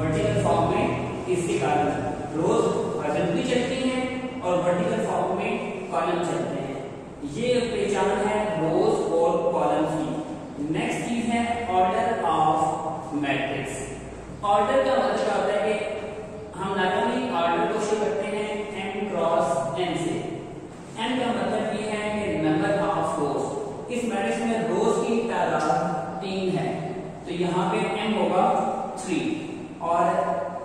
Vertical form में इसके कारण रोज हॉरिजॉन्टली चलती है और वर्टिकल फॉर्म में कॉलम चलते हैं। ये पहचान है रोज और कॉलम की। नेक्स्ट चीज़ है ऑर्डर ऑफ़ मैट्रिक्स ऑर्डर का मतलब होता है कि हम ना ora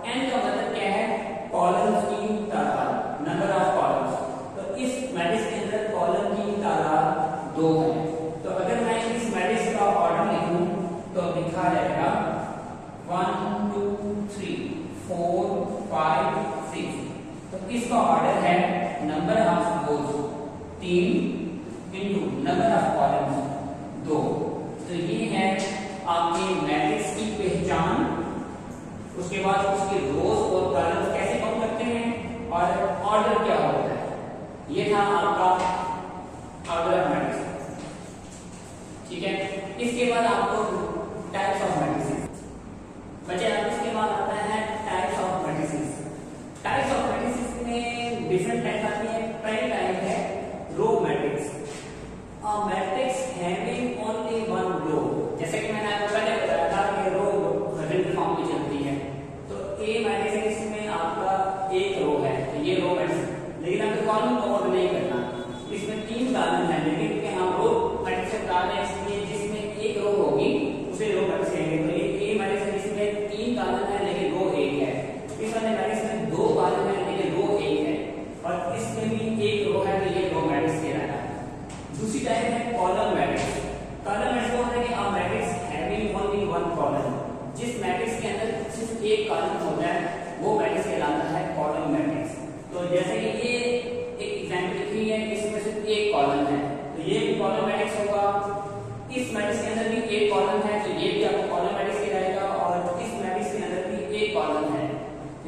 having only one glow जैसे कि मैंने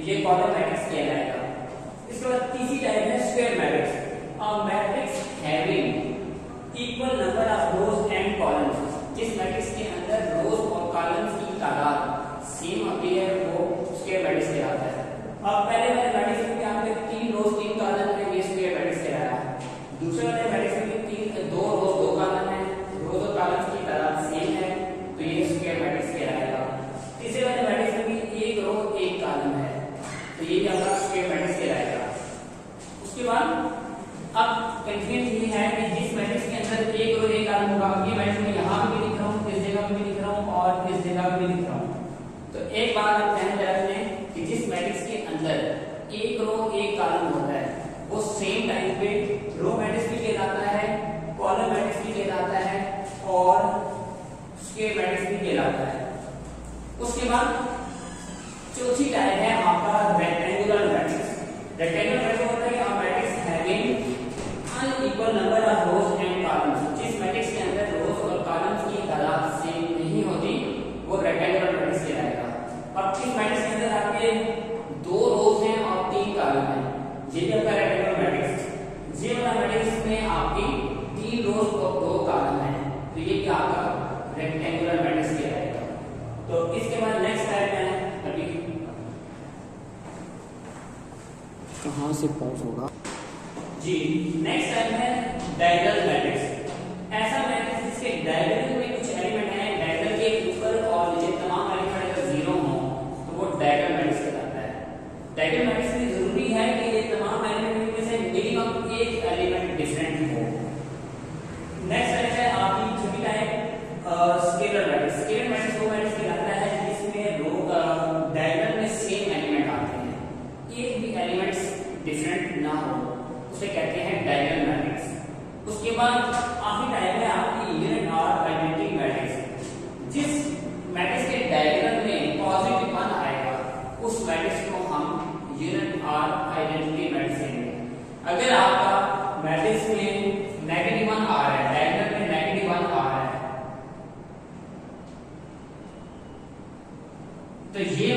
ये कॉलम मैट्रिक्स कहलाएगा इसके बाद तीसरी टाइप है square matrix. A matrix having equal number of rows and columns जिस मैट्रिक्स के अंदर रोज और कॉलम्स की तादाद सेम अपेयर को स्क्वायर मैट्रिक्स कहलाता है। अब पहले वाले मैट्रिक्स में क्या तीन रोज तीन कॉलम में ये स्क्वायर मैट्रिक्स कहलाया दूसरे वाले कंफ्यूज ये है कि जिस मैट्रिक्स के अंदर एक और एक आलम होगा ये मैट्रिक्स मैं यहाँ पे भी लिख रहा हूँ, इस जगह पे भी लिख रहा हूँ और इस जगह पे भी लिख रहा हूँ। तो एक बार हम ध्यान रख लें कि जिस मैट्रिक्स के अंदर एक रो, एक कॉलम होता है, वो सेम टाइम पे रो मैट्रिक्स भी कहलाता है कॉलम मैट्रिक्स भी कहलाता है और स्केल मैट्रिक्स भी कहलाता है। कहाँ से पॉज होगा? जी नेक्स्ट टाइप है डायगोनल मैट्रिक्स ऐसा मैट्रिक्स जिसके डायगोनल में डिफरेंट ना हो, उसे कहते हैं डायगोनल मैट्रिक्स उसके बाद आखिरी टाइम है आपकी यूनिट और आइडेंटिटी मैट्रिक्स जिस मैट्रिक्स के डायगोनल में पॉजिटिव वन आएगा, उस मैट्रिक्स को हम यूनिट और आइडेंटिटी मैट्रिक्स कहेंगे. अगर आपका मैट्रिक्स में नेगेटिव वन आ रहा है डायगोनल में नेगेटिव वन आ रहा है तो ये